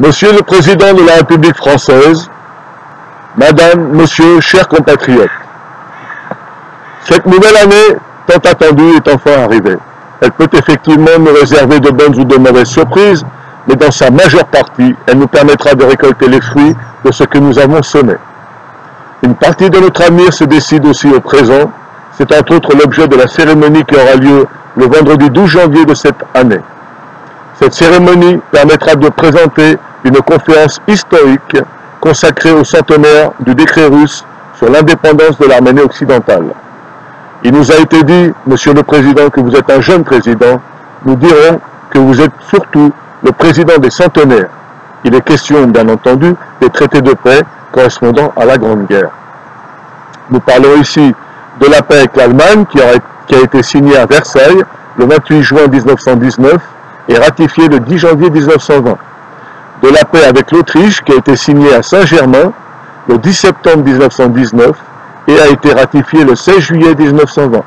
Monsieur le Président de la République française, Madame, Monsieur, chers compatriotes, cette nouvelle année tant attendue est enfin arrivée. Elle peut effectivement nous réserver de bonnes ou de mauvaises surprises, mais dans sa majeure partie, elle nous permettra de récolter les fruits de ce que nous avons semé. Une partie de notre avenir se décide aussi au présent. C'est entre autres l'objet de la cérémonie qui aura lieu le vendredi 12 janvier de cette année. Cette cérémonie permettra de présenter une conférence historique consacrée au centenaire du décret russe sur l'indépendance de l'Arménie occidentale. Il nous a été dit, Monsieur le Président, que vous êtes un jeune président. Nous dirons que vous êtes surtout le président des centenaires. Il est question, bien entendu, des traités de paix correspondant à la Grande Guerre. Nous parlons ici de la paix avec l'Allemagne qui, a été signée à Versailles le 28 juin 1919 et ratifiée le 10 janvier 1920. De la paix avec l'Autriche qui a été signée à Saint-Germain le 10 septembre 1919 et a été ratifiée le 16 juillet 1920.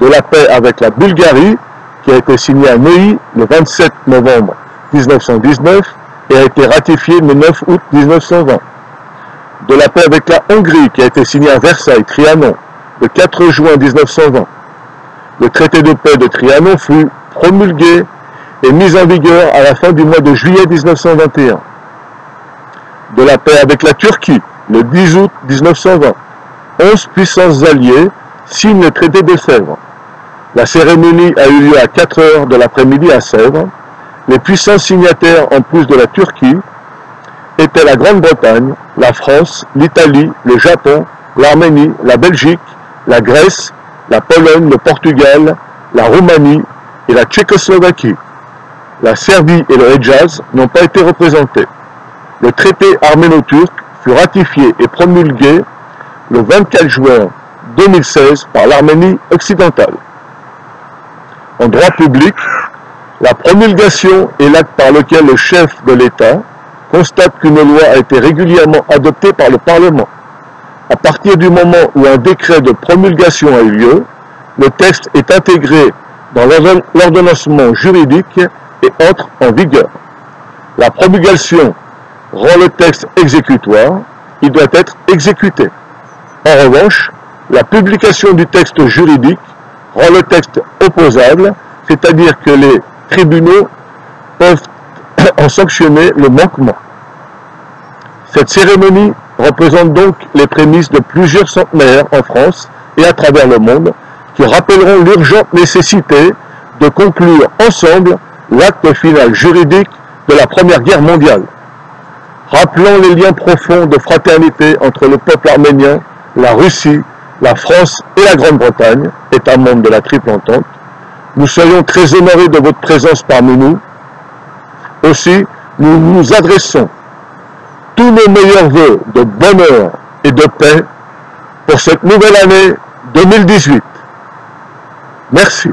De la paix avec la Bulgarie qui a été signée à Neuilly le 27 novembre 1919 et a été ratifiée le 9 août 1920. De la paix avec la Hongrie qui a été signée à Versailles, Trianon, le 4 juin 1920. Le traité de paix de Trianon fut promulgué et mis en vigueur à la fin du mois de juillet 1921. De la paix avec la Turquie, le 10 août 1920. 11 puissances alliées signent le traité de Sèvres. La cérémonie a eu lieu à 4 heures de l'après-midi à Sèvres. Les puissances signataires, en plus de la Turquie, étaient la Grande-Bretagne, la France, l'Italie, le Japon, l'Arménie, la Belgique, la Grèce, la Pologne, le Portugal, la Roumanie et la Tchécoslovaquie. La Serbie et le Hejaz n'ont pas été représentés. Le traité arméno-turc fut ratifié et promulgué le 24 juin 2016 par l'Arménie occidentale. En droit public, la promulgation est l'acte par lequel le chef de l'État constate qu'une loi a été régulièrement adoptée par le Parlement. À partir du moment où un décret de promulgation a eu lieu, le texte est intégré dans l'ordonnancement juridique et entre en vigueur. La promulgation rend le texte exécutoire, il doit être exécuté. En revanche, la publication du texte juridique rend le texte opposable, c'est-à-dire que les tribunaux peuvent en sanctionner le manquement. Cette cérémonie représente donc les prémices de plusieurs centenaires en France et à travers le monde qui rappelleront l'urgente nécessité de conclure ensemble l'acte final juridique de la Première Guerre mondiale. Rappelons les liens profonds de fraternité entre le peuple arménien, la Russie, la France et la Grande-Bretagne, État membre de la Triple Entente. Nous soyons très honorés de votre présence parmi nous. Aussi, nous nous adressons tous nos meilleurs voeux de bonheur et de paix pour cette nouvelle année 2018. Merci.